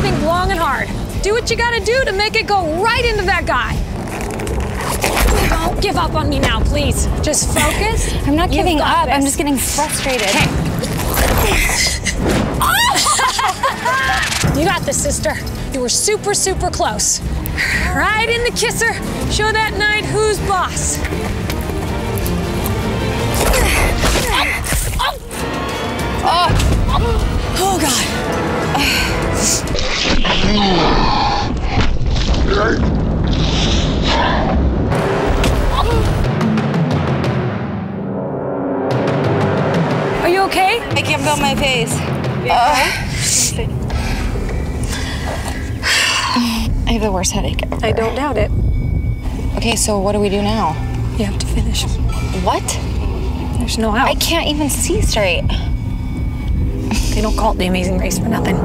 Think long and hard. Do what you gotta do to make it go right into that guy. Don't give up on me now, please. Just focus. I'm not You've giving up. I'm just getting frustrated. You got this, sister. You were super, super close. Right in the kisser. Show that knight who's boss. Are you okay? I can't feel my face. Uh, I have the worst headache ever. I don't doubt it. Okay, so what do we do now? You have to finish. What? There's no out. I can't even see straight. They don't call it the Amazing Race for nothing.